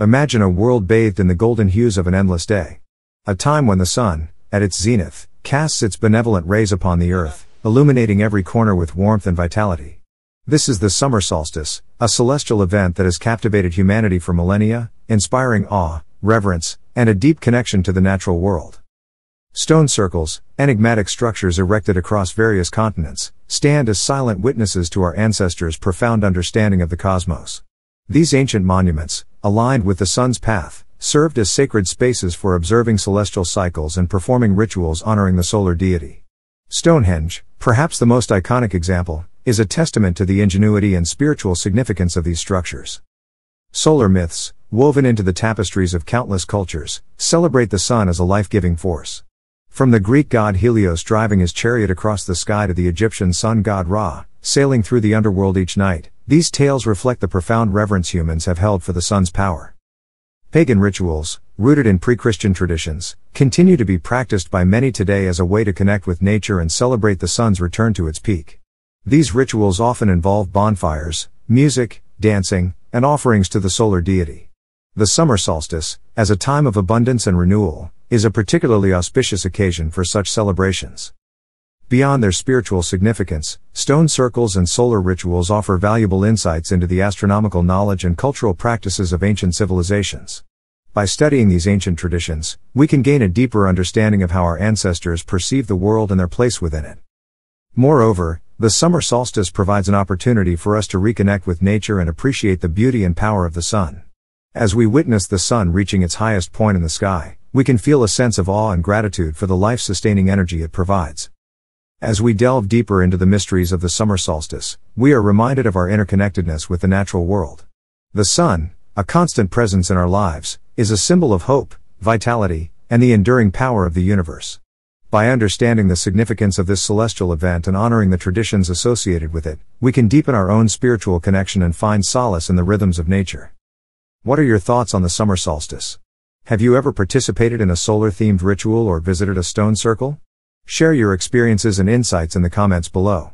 Imagine a world bathed in the golden hues of an endless day. A time when the sun, at its zenith, casts its benevolent rays upon the earth, illuminating every corner with warmth and vitality. This is the summer solstice, a celestial event that has captivated humanity for millennia, inspiring awe, reverence, and a deep connection to the natural world. Stone circles, enigmatic structures erected across various continents, stand as silent witnesses to our ancestors' profound understanding of the cosmos. These ancient monuments, aligned with the sun's path, served as sacred spaces for observing celestial cycles and performing rituals honoring the solar deity. Stonehenge, perhaps the most iconic example, is a testament to the ingenuity and spiritual significance of these structures. Solar myths, woven into the tapestries of countless cultures, celebrate the sun as a life-giving force. From the Greek god Helios driving his chariot across the sky to the Egyptian sun god Ra, sailing through the underworld each night, these tales reflect the profound reverence humans have held for the sun's power. Pagan rituals, rooted in pre-Christian traditions, continue to be practiced by many today as a way to connect with nature and celebrate the sun's return to its peak. These rituals often involve bonfires, music, dancing, and offerings to the solar deity. The summer solstice, as a time of abundance and renewal, is a particularly auspicious occasion for such celebrations. Beyond their spiritual significance, stone circles and solar rituals offer valuable insights into the astronomical knowledge and cultural practices of ancient civilizations. By studying these ancient traditions, we can gain a deeper understanding of how our ancestors perceive the world and their place within it. Moreover, the summer solstice provides an opportunity for us to reconnect with nature and appreciate the beauty and power of the sun. As we witness the sun reaching its highest point in the sky, we can feel a sense of awe and gratitude for the life sustaining energy it provides. As we delve deeper into the mysteries of the summer solstice, we are reminded of our interconnectedness with the natural world. The sun, a constant presence in our lives, is a symbol of hope, vitality, and the enduring power of the universe. By understanding the significance of this celestial event and honoring the traditions associated with it, we can deepen our own spiritual connection and find solace in the rhythms of nature. What are your thoughts on the summer solstice? Have you ever participated in a solar themed ritual or visited a stone circle? Share your experiences and insights in the comments below.